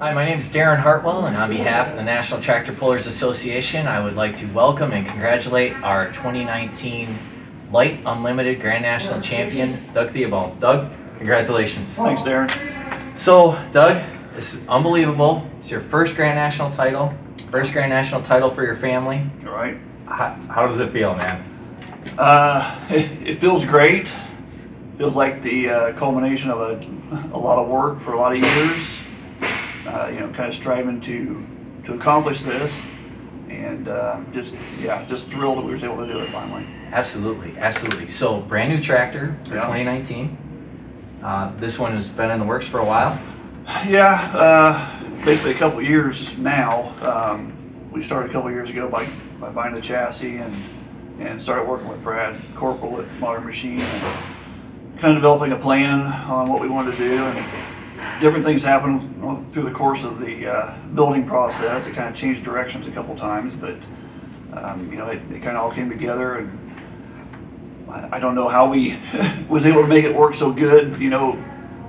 Hi, my name is Darren Hartwell, and on behalf of the National Tractor Pullers Association, I would like to welcome and congratulate our 2019 Light Unlimited Grand National Champion, Doug Theobald. Doug, congratulations. Thanks, Darren. So, Doug, this is unbelievable. It's your first Grand National title, first Grand National title for your family. All right. How, how does it feel, man? Uh, it, it feels great. Feels like the uh, culmination of a, a lot of work for a lot of years. Uh, you know, kind of striving to to accomplish this, and uh, just yeah, just thrilled that we were able to do it finally. Absolutely, absolutely. So, brand new tractor for Yeah. 2019. Uh, this one has been in the works for a while. Yeah, uh, basically a couple years now. Um, we started a couple years ago by, by buying the chassis and and started working with Brad Corporal at Modern Machine and kind of developing a plan on what we wanted to do and different things happened through the course of the uh, building process. It kind of changed directions a couple times, but um, you know it, it kind of all came together and I, I don't know how we was able to make it work so good, you know,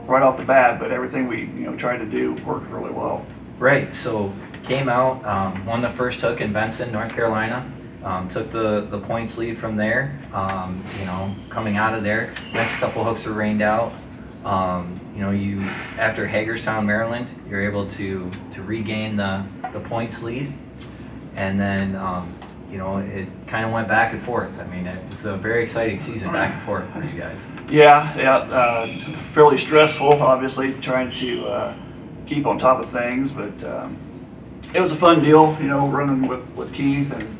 right off the bat, but everything we you know tried to do worked really well. Right. So came out, um, won the first hook in Benson, North Carolina. Um, took the, the points lead from there. Um, you know, coming out of there, next couple hooks were rained out. Um, you know, you after Hagerstown, Maryland, you're able to to regain the the points lead, and then um, you know it kind of went back and forth. I mean, it was a very exciting season, back and forth for you guys. Yeah, yeah, uh, fairly stressful, obviously, trying to uh, keep on top of things, but um, it was a fun deal, you know, running with, with Keith and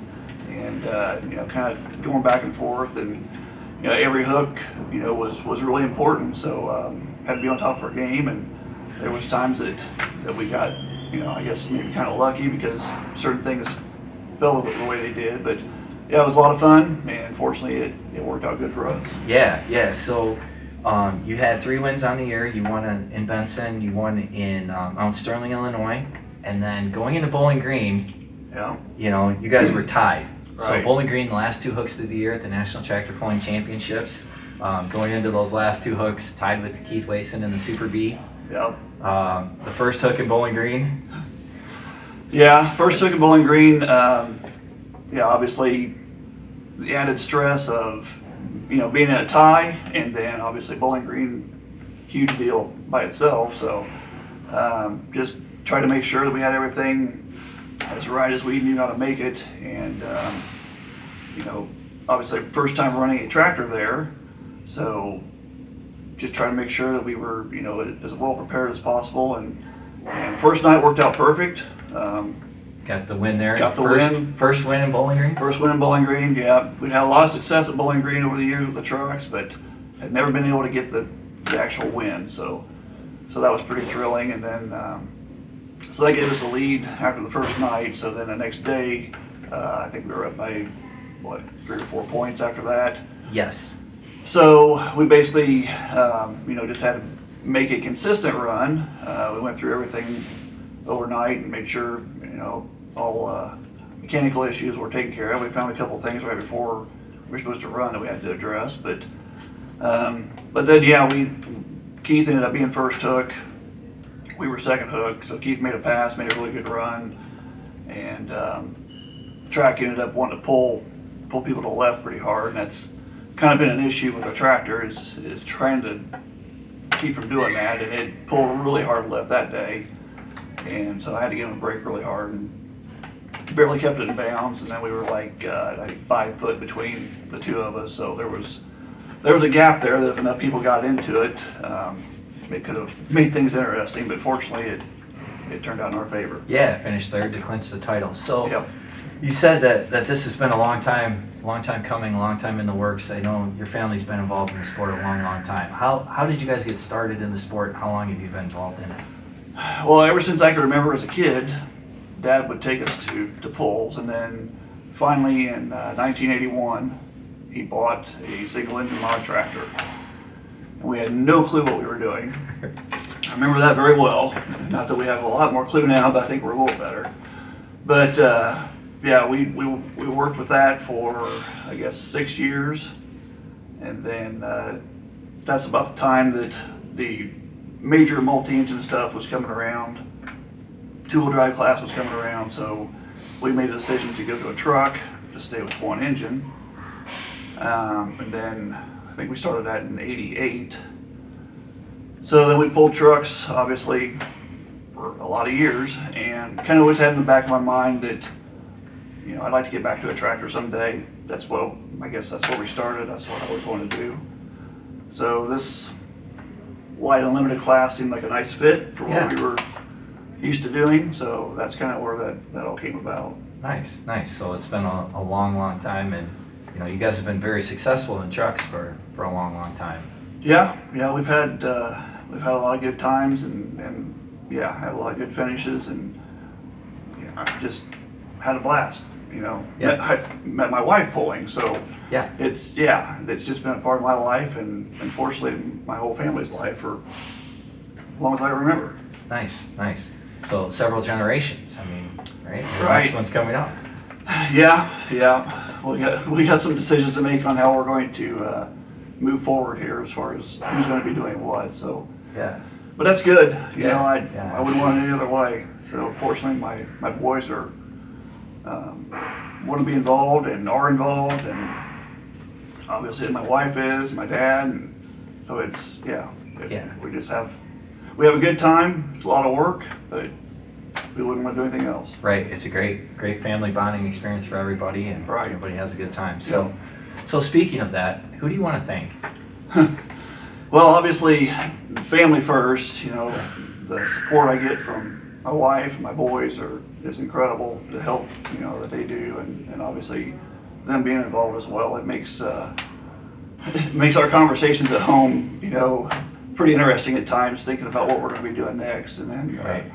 and uh, you know, kind of going back and forth, and you know, every hook, you know, was was really important. So um, had to be on top of our game, and there was times that that we got, you know, I guess maybe kind of lucky because certain things fell the way they did, but. Yeah, it was a lot of fun, and fortunately, it, it worked out good for us. Yeah, yeah. So um, you had three wins on the year. You won in, Benson, you won in um, Mount Sterling, Illinois, and then going into Bowling Green, Yeah. you know, you guys were tied. So Bowling Green, the last two hooks of the year at the National Tractor Pulling Championships, um, going into those last two hooks, tied with Keith Wayson in the Super Bee. Yeah. Um, the first hook in Bowling Green, Yeah, first hook in Bowling Green. Um, yeah, obviously the added stress of you know being in a tie, and then obviously Bowling Green, huge deal by itself. So um, just try to make sure that we had everything as right as we knew how to make it, and um, you know obviously first time running a tractor there, so just trying to make sure that we were you know as well prepared as possible and. And first night worked out perfect. Um, got the win there. Got the first, win. First win in Bowling Green. First win in Bowling Green, yeah. We'd had a lot of success at Bowling Green over the years with the trucks, but had never been able to get the, the actual win. So, so that was pretty thrilling. And then, um, so they gave us a lead after the first night. So then the next day, uh, I think we were up by what three or four points after that. Yes. So we basically, um, you know, just had to make a consistent run. Uh, we went through everything overnight and made sure, you know, all uh, mechanical issues were taken care of. We found a couple things right before we were supposed to run that we had to address, but um, but then yeah, we Keith ended up being first hook. We were second hook, so Keith made a pass, made a really good run, and um, track ended up wanting to pull pull people to the left pretty hard, and that's kind of been an issue with the tractor is is trying to keep from doing that, and it pulled really hard left that day, and so I had to give him a brake really hard and barely kept it in bounds, and then we were like uh, think five foot between the two of us, so there was there was a gap there that if enough people got into it, um, it could have made things interesting, but fortunately it it turned out in our favor. Yeah, finished third to clinch the title. So. Yep. You said that, that this has been a long time, long time coming, a long time in the works. I know your family's been involved in the sport a long, long time. How, how did you guys get started in the sport? How long have you been involved in it? Well, ever since I can remember as a kid, Dad would take us to, to pulls, and then finally in uh, 1981, he bought a single engine mod tractor. We had no clue what we were doing. I remember that very well. Not that we have a lot more clue now, but I think we're a little better. But uh, yeah, we, we, we worked with that for, I guess, six years. And then uh, that's about the time that the major multi-engine stuff was coming around. two-wheel drive class was coming around, so we made a decision to go to a truck to stay with one engine. Um, and then think we started that in '88. So then we pulled trucks, obviously, for a lot of years, and kind of always had in the back of my mind that, you know, I'd like to get back to a tractor someday. That's what, I guess that's where we started, that's what I always wanted to do. So this light unlimited class seemed like a nice fit for what Yeah. we were used to doing, so that's kind of where that, that all came about. Nice, nice. So it's been a, a long, long time, and you know, you guys have been very successful in trucks for, for a long, long time. Yeah, yeah, we've had, uh, we've had a lot of good times and, and, yeah, had a lot of good finishes and, yeah, I just had a blast, you know. Yeah. Met, I met my wife pulling, so Yeah, it's, yeah, it's just been a part of my life and unfortunately, my whole family's life for as long as I remember. nice, nice. So several generations. I mean, right? The Right. next one's coming up. Yeah, yeah, we got, we got some decisions to make on how we're going to, uh, move forward here as far as who's gonna be doing what, so. Yeah, But that's good, you Yeah, know, I, yeah, I wouldn't want it any other way. So fortunately, my, my boys are, um, want to be involved and are involved and obviously my wife is, my dad, and so it's, yeah. it- Yeah. We just have, we have a good time, it's a lot of work, but we wouldn't want to do anything else. right. It's a great, great family bonding experience for everybody, and Right. everybody has a good time. So, so speaking of that, who do you want to thank? Well, obviously, family first, you know, the support I get from my wife and my boys are, is incredible, the help, you know, that they do, and, and obviously them being involved as well, it makes, uh, it makes our conversations at home, you know, pretty interesting at times, thinking about what we're gonna be doing next, and then, uh, Right.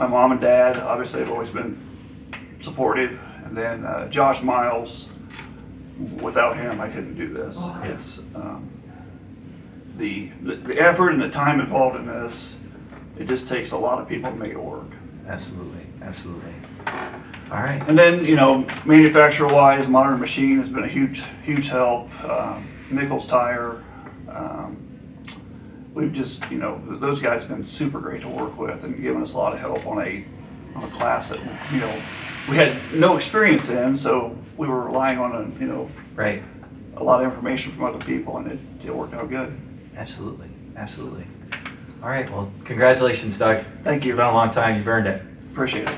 My mom and dad, obviously, have always been supportive, and then, uh, Josh Miles, without him, I couldn't do this. It's, um, the, the effort and the time involved in this, it just takes a lot of people to make it work. Absolutely, absolutely. All right. And then, you know, manufacturer wise, Modern Machine has been a huge, huge help. Um, Nichols Tire, um, we've just, you know, those guys have been super great to work with and given us a lot of help on a, on a class that, you know, we had no experience in, so we were relying on, a, you know, Right. a lot of information from other people and it, it worked out good. Absolutely, absolutely. All right. Well, congratulations, Doug. Thank It's you. been a long time. You've earned it. Appreciate it.